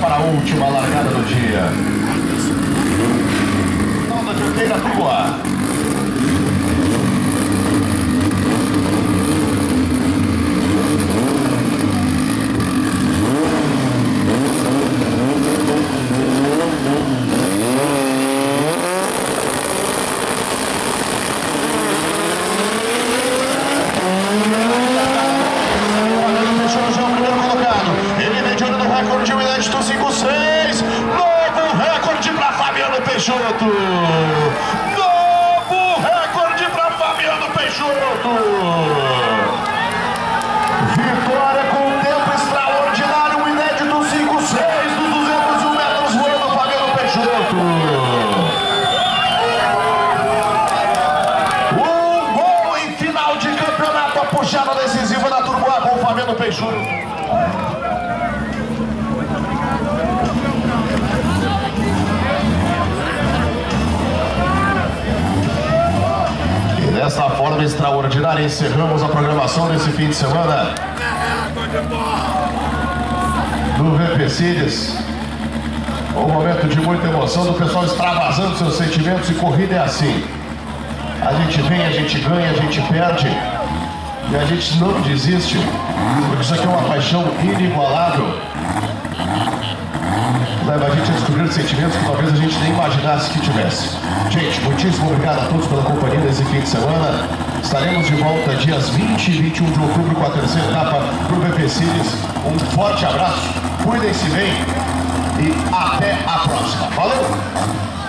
para a última largada do dia. Não da dianteira, Tugua. Peixoto. Novo recorde para Fabiano Peixoto. Vitória com tempo extraordinário, inédito 5-6 dos 201 metros voando Fabiano Peixoto. Gol em final de campeonato, a puxada decisiva da Turbo com o Fabiano Peixoto. Forma extraordinária encerramos a programação desse fim de semana do VP Cílias. Um momento de muita emoção do pessoal extravasando seus sentimentos e corrida é assim. A gente vem, a gente ganha, a gente perde e a gente não desiste, porque isso aqui é uma paixão inigualável. Leva a gente a descobrir sentimentos que talvez a gente nem imaginasse que tivesse. Gente, muitíssimo obrigado a todos pela companhia nesse fim de semana. Estaremos de volta dias 20 e 21 de outubro com a terceira etapa do VP Series. Um forte abraço, cuidem-se bem e até a próxima. Valeu!